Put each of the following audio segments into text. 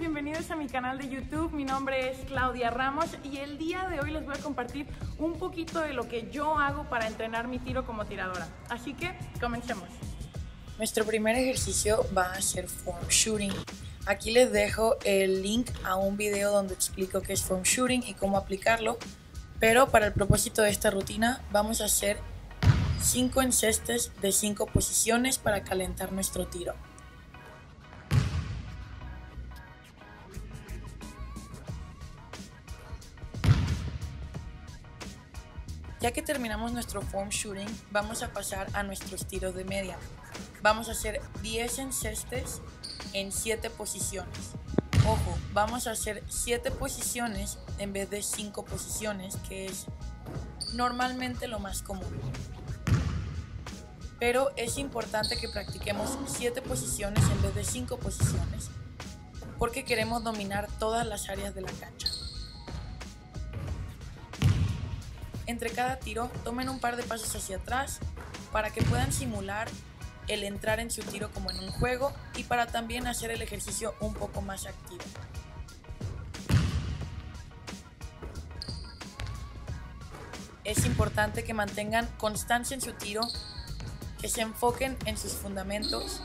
bienvenidos a mi canal de YouTube. Mi nombre es Claudia Ramos y el día de hoy les voy a compartir un poquito de lo que yo hago para entrenar mi tiro como tiradora. Así que comencemos. Nuestro primer ejercicio va a ser form shooting. Aquí les dejo el link a un video donde explico qué es form shooting y cómo aplicarlo. Pero para el propósito de esta rutina vamos a hacer 5 encestes de 5 posiciones para calentar nuestro tiro. Ya que terminamos nuestro form shooting, vamos a pasar a nuestros tiros de media. Vamos a hacer 10 encestes en 7 posiciones. Ojo, vamos a hacer 7 posiciones en vez de 5 posiciones, que es normalmente lo más común. Pero es importante que practiquemos 7 posiciones en vez de 5 posiciones, porque queremos dominar todas las áreas de la cancha. Entre cada tiro, tomen un par de pasos hacia atrás para que puedan simular el entrar en su tiro como en un juego y para también hacer el ejercicio un poco más activo. Es importante que mantengan constancia en su tiro, que se enfoquen en sus fundamentos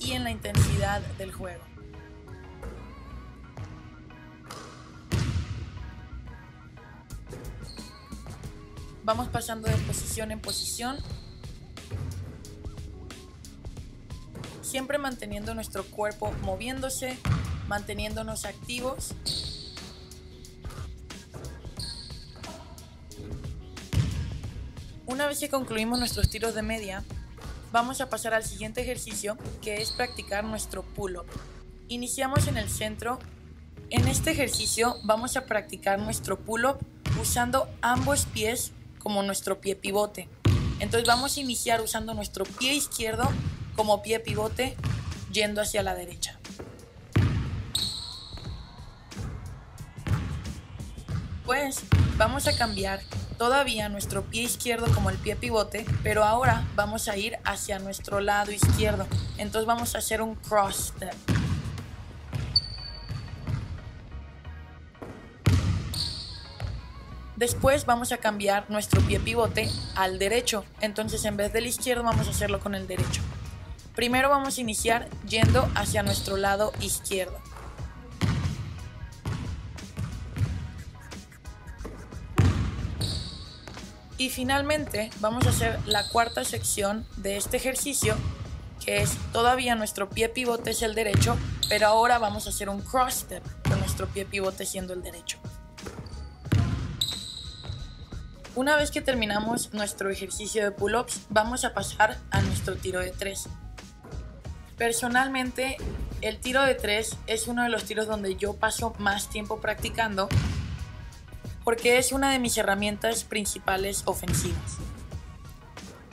y en la intensidad del juego. Vamos pasando de posición en posición. Siempre manteniendo nuestro cuerpo moviéndose, manteniéndonos activos. Una vez que concluimos nuestros tiros de media, vamos a pasar al siguiente ejercicio que es practicar nuestro pull-up. Iniciamos en el centro. En este ejercicio vamos a practicar nuestro pull-up usando ambos pies como nuestro pie pivote. Entonces vamos a iniciar usando nuestro pie izquierdo como pie pivote yendo hacia la derecha. Pues vamos a cambiar todavía nuestro pie izquierdo como el pie pivote, pero ahora vamos a ir hacia nuestro lado izquierdo. Entonces vamos a hacer un cross step. Después vamos a cambiar nuestro pie pivote al derecho. Entonces en vez del izquierdo vamos a hacerlo con el derecho. Primero vamos a iniciar yendo hacia nuestro lado izquierdo. Y finalmente vamos a hacer la cuarta sección de este ejercicio, que es todavía nuestro pie pivote es el derecho, pero ahora vamos a hacer un cross step con nuestro pie pivote siendo el derecho. Una vez que terminamos nuestro ejercicio de pull-ups, vamos a pasar a nuestro tiro de 3. Personalmente, el tiro de 3 es uno de los tiros donde yo paso más tiempo practicando porque es una de mis herramientas principales ofensivas.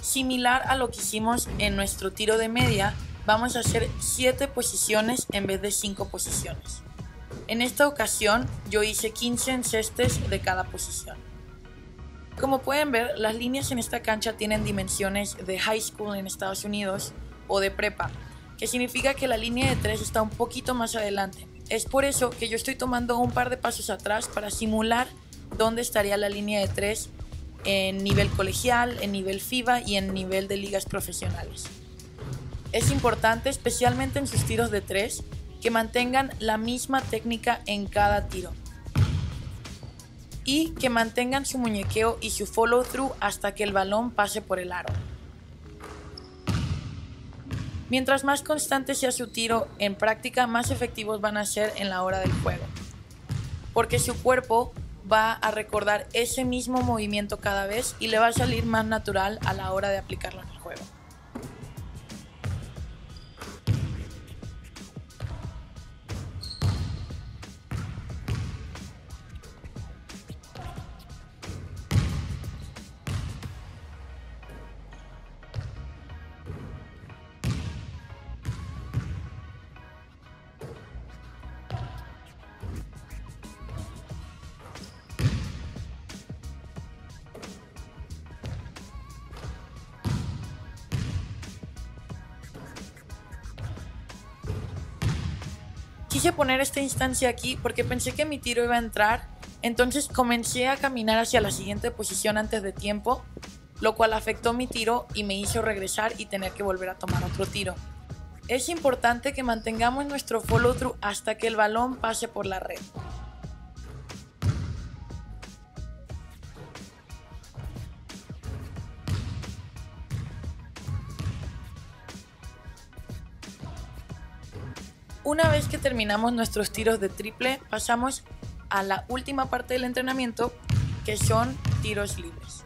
Similar a lo que hicimos en nuestro tiro de media, vamos a hacer 7 posiciones en vez de 5 posiciones. En esta ocasión yo hice 15 encestes de cada posición. Como pueden ver, las líneas en esta cancha tienen dimensiones de high school en Estados Unidos o de prepa, que significa que la línea de 3 está un poquito más adelante. Es por eso que yo estoy tomando un par de pasos atrás para simular dónde estaría la línea de 3 en nivel colegial, en nivel FIBA y en nivel de ligas profesionales. Es importante, especialmente en sus tiros de 3, que mantengan la misma técnica en cada tiro y que mantengan su muñequeo y su follow through hasta que el balón pase por el aro. Mientras más constante sea su tiro en práctica, más efectivos van a ser en la hora del juego. Porque su cuerpo va a recordar ese mismo movimiento cada vez y le va a salir más natural a la hora de aplicarlo en el juego. Quise poner esta instancia aquí porque pensé que mi tiro iba a entrar, entonces comencé a caminar hacia la siguiente posición antes de tiempo, lo cual afectó mi tiro y me hizo regresar y tener que volver a tomar otro tiro. Es importante que mantengamos nuestro follow through hasta que el balón pase por la red. Una vez que terminamos nuestros tiros de triple, pasamos a la última parte del entrenamiento, que son tiros libres.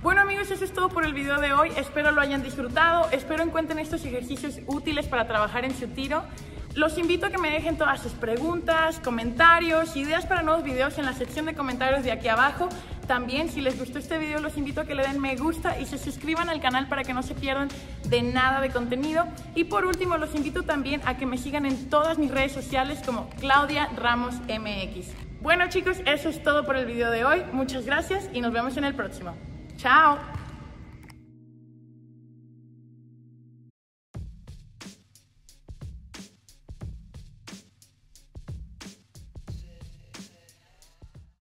Bueno amigos, eso es todo por el video de hoy. Espero lo hayan disfrutado. Espero encuentren estos ejercicios útiles para trabajar en su tiro. Los invito a que me dejen todas sus preguntas, comentarios, ideas para nuevos videos en la sección de comentarios de aquí abajo. También, si les gustó este video, los invito a que le den me gusta y se suscriban al canal para que no se pierdan de nada de contenido. Y por último, los invito también a que me sigan en todas mis redes sociales como Claudia Ramos MX. Bueno chicos, eso es todo por el video de hoy. Muchas gracias y nos vemos en el próximo. Chao.